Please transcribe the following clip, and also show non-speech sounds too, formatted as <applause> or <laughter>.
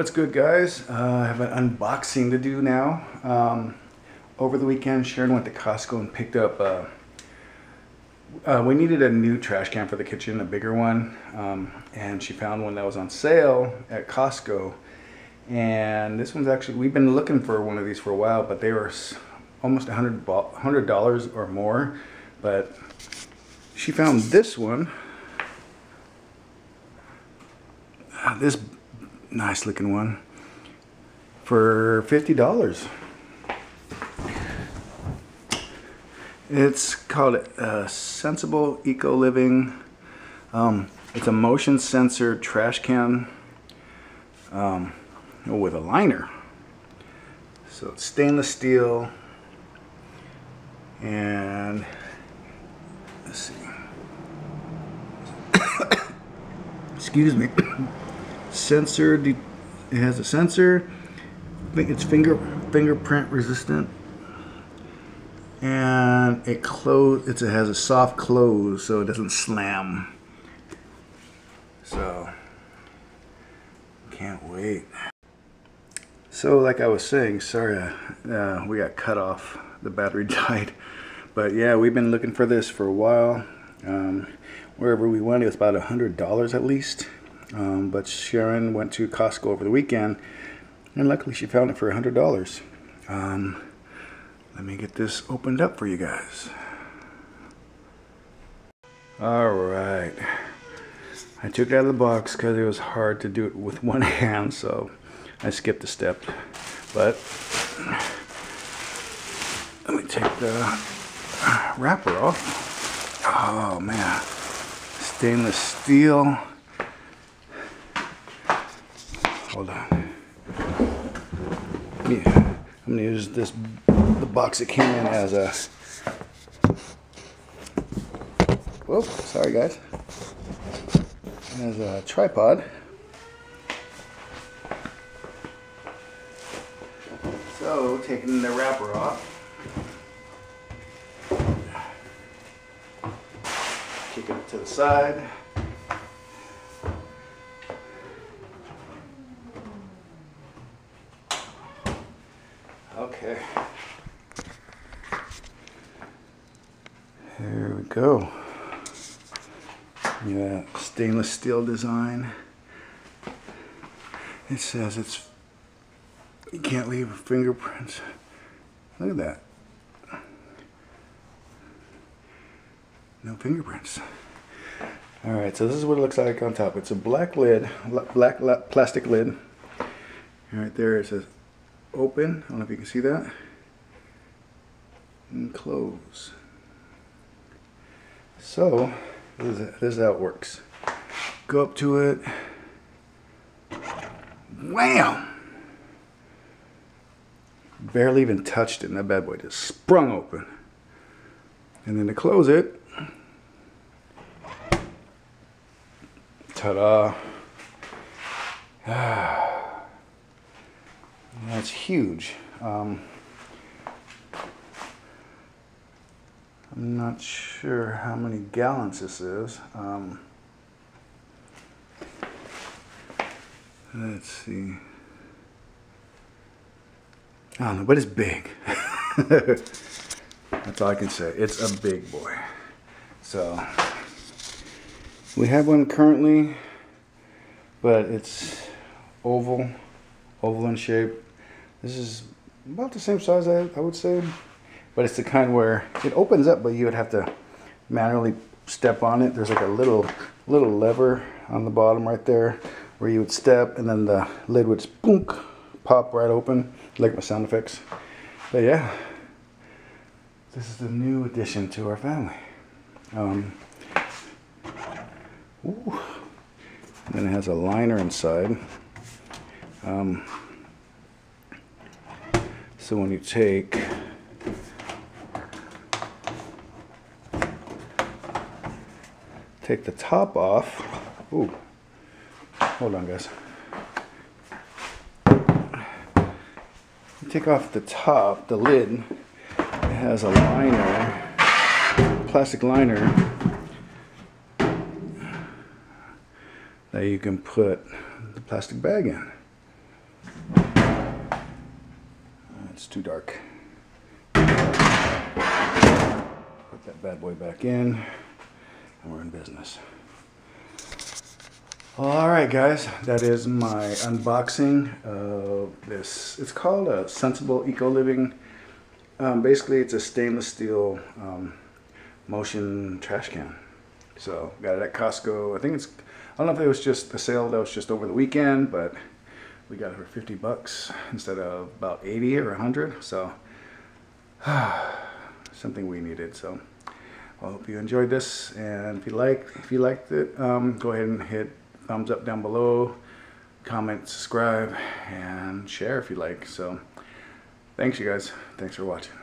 What's good guys? Uh, I have an unboxing to do now. Um, over the weekend Sharon went to Costco and picked up, uh, uh, we needed a new trash can for the kitchen, a bigger one. Um, and she found one that was on sale at Costco. And this one's actually, we've been looking for one of these for a while, but they were almost a hundred dollars or more. But she found this one. Uh, this nice looking one for $50. It's called uh, Sensible Eco Living. Um, it's a motion sensor trash can um, with a liner. So it's stainless steel and let's see. <coughs> Excuse me. <coughs> sensor. It has a sensor. I think it's finger fingerprint resistant, and it close. It has a soft close, so it doesn't slam. So can't wait. So like I was saying, sorry uh, we got cut off. The battery <laughs> died. But yeah, we've been looking for this for a while. Um, wherever we went, it was about a hundred dollars at least. Um, but Sharon went to Costco over the weekend and luckily she found it for $100. Um, let me get this opened up for you guys. All right. I took it out of the box because it was hard to do it with <laughs> one hand, so I skipped a step. But let me take the wrapper off. Oh man, stainless steel. Hold on. Yeah, I'm gonna use this the box it came in as a. Whoa, sorry guys. As a tripod. So taking the wrapper off. Kick it to the side. Okay. There we go. Yeah, stainless steel design. It says it's you can't leave fingerprints. Look at that. No fingerprints. All right, so this is what it looks like on top. It's a black lid, black plastic lid. Right there it says open. I don't know if you can see that. And close. So, this is, this is how it works. Go up to it. Wham! Barely even touched it and that bad boy just sprung open. And then to close it, ta-da. Ah. That's huge. Um, I'm not sure how many gallons this is. Um, let's see. I don't know, but it's big. <laughs> That's all I can say. It's a big boy. So, we have one currently, but it's oval, oval in shape. This is about the same size, I, I would say. But it's the kind where it opens up, but you would have to manually step on it. There's like a little little lever on the bottom right there where you would step and then the lid would spook, pop right open like my sound effects. But yeah, this is the new addition to our family. Um, ooh. And then it has a liner inside. Um, so when you take take the top off, ooh, hold on guys. You take off the top, the lid, it has a liner, plastic liner that you can put the plastic bag in. Too dark. Put that bad boy back in, and we're in business. All right, guys, that is my unboxing of this. It's called a Sensible Eco Living. Um, basically, it's a stainless steel um, motion trash can. So got it at Costco. I think it's, I don't know if it was just a sale that was just over the weekend, but we got it for 50 bucks instead of about 80 or 100. So <sighs> something we needed. So I hope you enjoyed this. And if you liked, if you liked it, um, go ahead and hit thumbs up down below, comment, subscribe, and share if you like. So thanks you guys. Thanks for watching.